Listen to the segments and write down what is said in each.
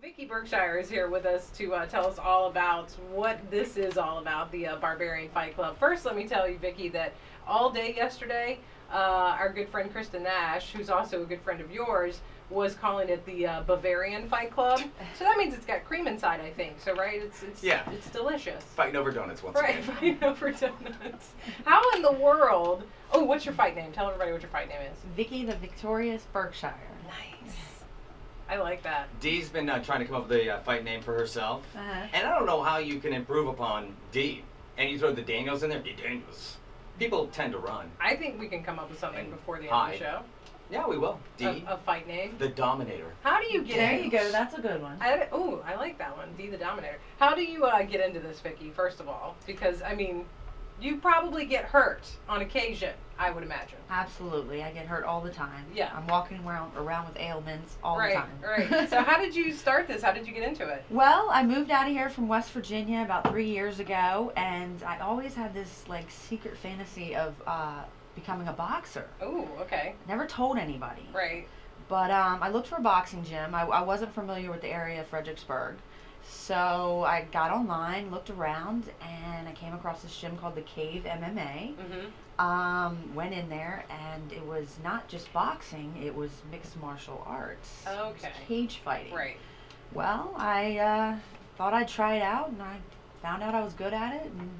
Vickie Berkshire is here with us to uh, tell us all about what this is all about, the uh, Barbarian Fight Club. First, let me tell you, Vickie, that all day yesterday, uh, our good friend Kristen Nash, who's also a good friend of yours, was calling it the uh, Bavarian Fight Club. So that means it's got cream inside, I think. So right, it's it's Yeah. it's delicious. Fighting over donuts once Right, again. fighting over donuts. How in the world? Oh, what's your fight name? Tell everybody what your fight name is. Vickie the Victorious Berkshire. Nice. I like that. Dee's been uh, trying to come up with a uh, fight name for herself. Uh-huh. And I don't know how you can improve upon Dee. And you throw the Daniels in there, Dee Daniels. People tend to run. I think we can come up with something And before the end hide. of the show. Yeah, we will. D, A, a fight name. the Dominator. How do you get? There in- you go. That's a good one. I, ooh, I like that one. Dee the Dominator. How do you uh, get into this, Vickie? First of all, because I mean, you probably get hurt on occasion. I would imagine. Absolutely. I get hurt all the time. Yeah. I'm walking around around with ailments all right, the time. right. So how did you start this? How did you get into it? Well, I moved out of here from West Virginia about three years ago, and I always had this like secret fantasy of uh, becoming a boxer. Ooh, okay. Never told anybody. Right. But um, I looked for a boxing gym. I, I wasn't familiar with the area of Fredericksburg. So I got online, looked around, and I came across this gym called the Cave MMA. Mm-hmm. Um, went in there, and it was not just boxing, it was mixed martial arts. Okay. cage fighting. Right. Well, I uh, thought I'd try it out, and I found out I was good at it, and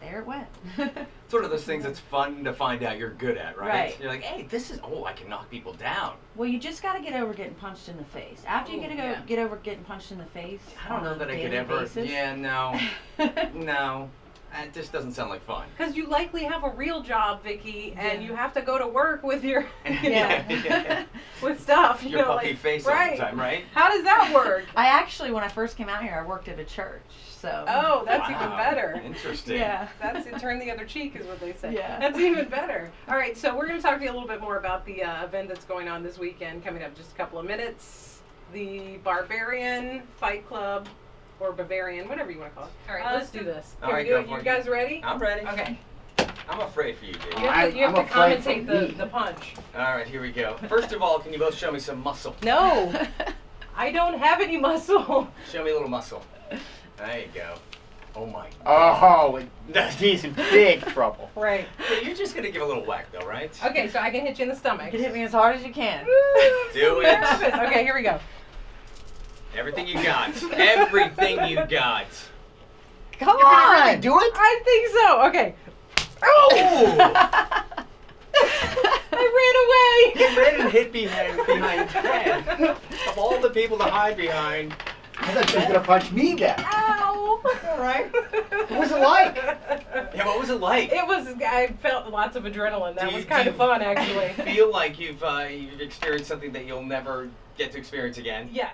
there it went. Sort of those things that's fun to find out you're good at, right? Right. You're like, hey, this is, oh, I can knock people down. well, you just got to get over getting punched in the face. After you get to go yeah. get over getting punched in the face, I don't know that I could ever. basis- Yeah, no. no. It just doesn't sound like fun. Because you likely have a real job, Vickie, and Yeah. you have to go to work with your Yeah. yeah. With stuff. You Your know, puffy like, face all the time, right? How does that work? I actually, when I first came out here, I worked at a church. So. Oh, that's even better. Interesting. Yeah. That's it. Turn the other cheek, is what they say. Yeah. That's even better. All right, so we're going to talk to you a little bit more about the uh, event that's going on this weekend, coming up in just a couple of minutes. The Barbarian Fight Club, or Bavarian, whatever you want to call it. All right, Uh, let's do this. all Here right, we do go it. for You it. guys ready? I'm ready. Okay. I'm afraid for you, Dave. You have to, you have I'm to afraid commentate the, the punch. All right, here we go. First of all, can you both show me some muscle? No, I don't have any muscle. Show me a little muscle. There you go. Oh my. Oh, he's in big trouble. Right. Yeah, you're just gonna give a little whack though, right? Okay, so I can hit you in the stomach. You can hit me as hard as you can. Do it. Okay, here we go. Everything you got. Everything you got. Come You on. gonna really do it? I think so. Okay. Oh! I ran away. He ran and hid behind behind Ted. Of all the people to hide behind. I thought you were gonna punch me then. Ow. All right. What was it like? Yeah, what was it like? It was. I felt lots of adrenaline. That Do was kind of fun, actually. Feel like you've uh, you've experienced something that you'll never get to experience again. yes.